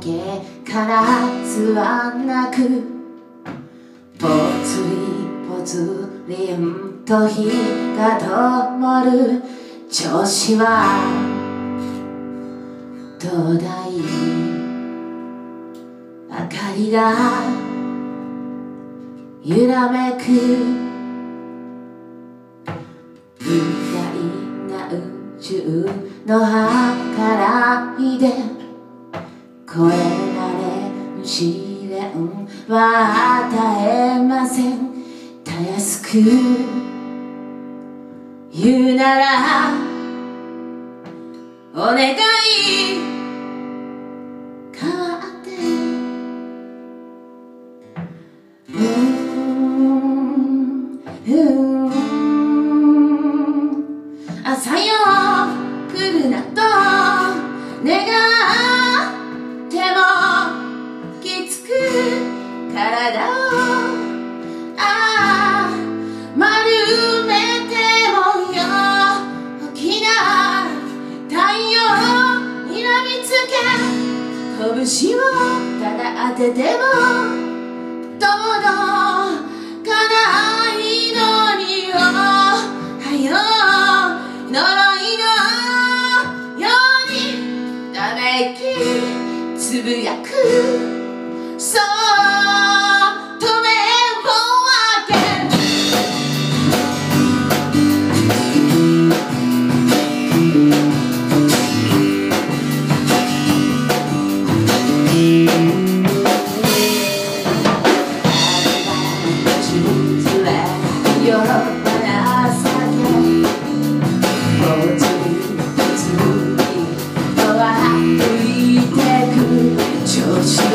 けからずはなくぽつりぽつりんと火が灯る調子はどうだい明かりが揺らめく偉大な宇宙の計らいで超えられぬ試練は与えません。たやすく言うならお願い。拳をただ当てても届かないのにおはよ呪いのようにため息つぶやくそう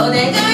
お願い